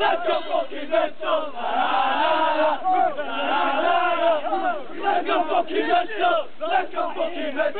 Let's go fucking Red Sox! Let's go fucking Red Let's go fucking Red